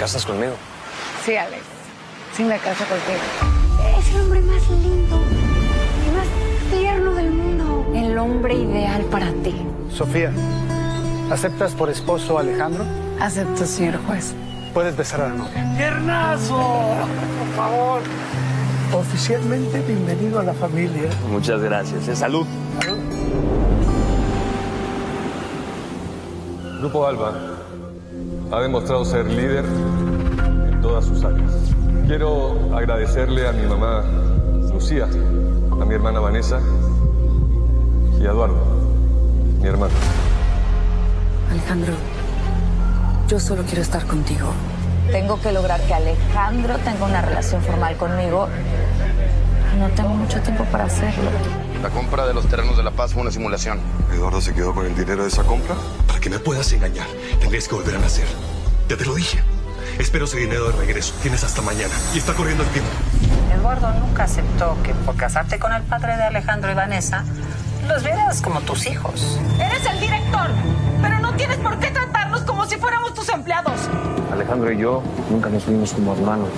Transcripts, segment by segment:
casas conmigo? Sí, Alex. Sí me caso contigo. Es el hombre más lindo y más tierno del mundo. El hombre ideal para ti. Sofía, ¿aceptas por esposo a Alejandro? Acepto, señor juez. Puedes besar a la novia. ¡Tiernazo! Por favor. Oficialmente bienvenido a la familia. Muchas gracias. ¿eh? Salud. Grupo Alba ha demostrado ser líder en todas sus áreas. Quiero agradecerle a mi mamá Lucía, a mi hermana Vanessa y a Eduardo, mi hermano. Alejandro, yo solo quiero estar contigo. Tengo que lograr que Alejandro tenga una relación formal conmigo. No tengo mucho tiempo para hacerlo. La compra de los terrenos de La Paz fue una simulación. ¿Eduardo se quedó con el dinero de esa compra? Para que me puedas engañar, tendrías que volver a nacer. Ya te lo dije. Espero ese dinero de regreso. Tienes hasta mañana. Y está corriendo el tiempo. Eduardo nunca aceptó que por casarte con el padre de Alejandro y Vanessa, los vieras como tus hijos. Eres el director, pero no tienes por qué tratarnos como si fuéramos tus empleados. Alejandro y yo nunca nos vimos como hermanos.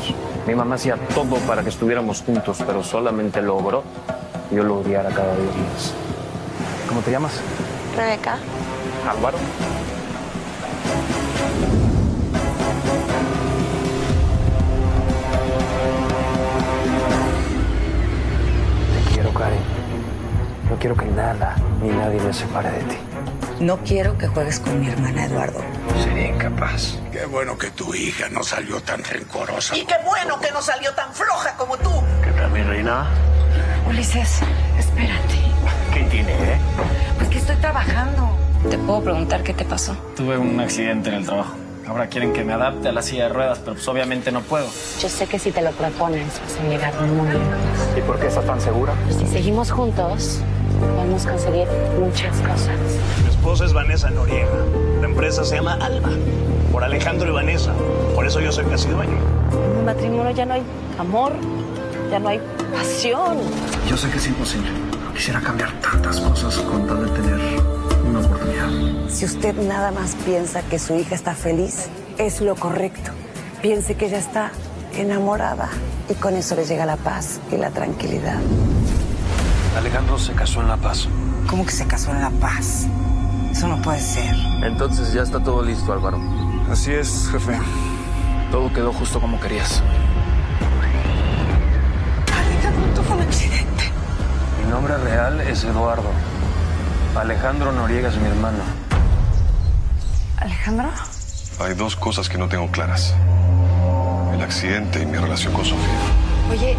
Mi mamá hacía todo para que estuviéramos juntos, pero solamente logró que yo lo odiara cada día más. ¿Cómo te llamas? Rebeca. Álvaro. Te quiero, Karen. No quiero que nada ni nadie me separe de ti. No quiero que juegues con mi hermana Eduardo. Sería incapaz. Qué bueno que tu hija no salió tan rencorosa. Y qué bueno que no salió tan floja como tú. ¿Qué tal, mi reina? Ulises, espérate. ¿Qué tiene, eh? Pues que estoy trabajando. ¿Te puedo preguntar qué te pasó? Tuve un accidente en el trabajo. Ahora quieren que me adapte a la silla de ruedas, pero pues obviamente no puedo. Yo sé que si te lo propones vas a llegar muy lejos. ¿Y por qué estás tan segura? Si seguimos juntos, podemos conseguir muchas cosas. Mi esposa es Vanessa Noriega. La empresa se llama Alba. Por Alejandro y Vanessa. Por eso yo soy casi dueño. En un matrimonio ya no hay amor, ya no hay pasión. Yo sé que es imposible. Quisiera cambiar tantas cosas con tal de tener una oportunidad. Si usted nada más piensa que su hija está feliz, es lo correcto. Piense que ella está enamorada y con eso le llega la paz y la tranquilidad. Alejandro se casó en La Paz. ¿Cómo que se casó en La Paz? Eso no puede ser. Entonces ya está todo listo, Álvaro. Así es, jefe. Todo quedó justo como querías. Nombre real es Eduardo. Alejandro Noriega es mi hermano. ¿Alejandro? Hay dos cosas que no tengo claras. El accidente y mi relación con Sofía. Oye,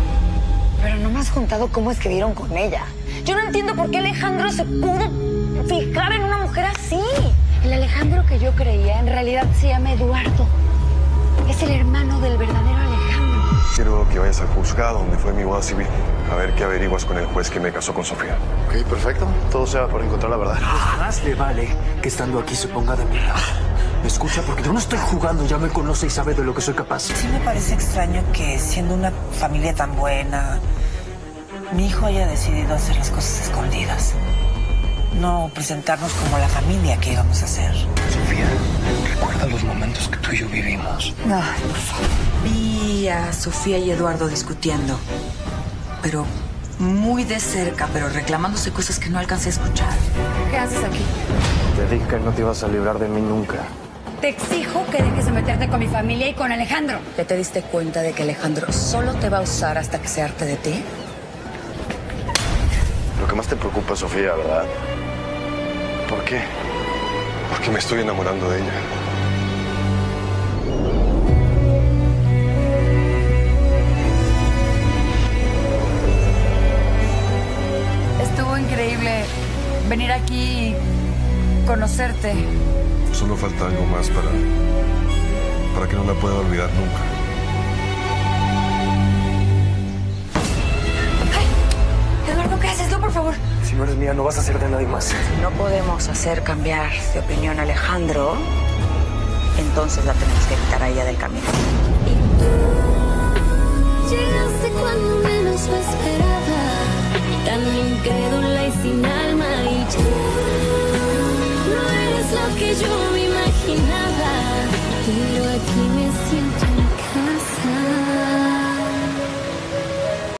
pero no me has contado cómo es que dieron con ella. Yo no entiendo por qué Alejandro se pudo fijar en una mujer así. El Alejandro que yo creía en realidad se llama Eduardo. Es el hermano del verdadero Alejandro. Quiero que vayas al juzgado donde fue mi boda civil. A ver qué averiguas con el juez que me casó con Sofía. Ok, perfecto. Todo sea por encontrar la verdad. Más le vale que estando aquí se ponga de mi lado. ¿Me escucha? Porque yo no estoy jugando, ya me conoce y sabe de lo que soy capaz. Sí me parece extraño que siendo una familia tan buena, mi hijo haya decidido hacer las cosas escondidas. No presentarnos como la familia que íbamos a ser. Sofía, recuerda los momentos que tú y yo vivimos. Ay, por favor. Vi a Sofía y Eduardo discutiendo, pero muy de cerca, pero reclamándose cosas que no alcancé a escuchar. ¿Qué haces aquí? Te dije que no te ibas a librar de mí nunca. Te exijo que dejes de meterte con mi familia y con Alejandro. ¿Ya te diste cuenta de que Alejandro solo te va a usar hasta que se harte de ti? Que más te preocupa Sofía, ¿verdad? ¿Por qué? Porque me estoy enamorando de ella. Estuvo increíble venir aquí y conocerte. Solo falta algo más para. para que no la pueda olvidar nunca. No eres mía, no vas a ser de nadie más. Si no podemos hacer cambiar de opinión a Alejandro, entonces la tenemos que quitar a ella del camino. Llegaste cuando menos lo esperaba, tan incrédula y sin alma y ya no eres lo que yo me imaginaba, pero aquí me siento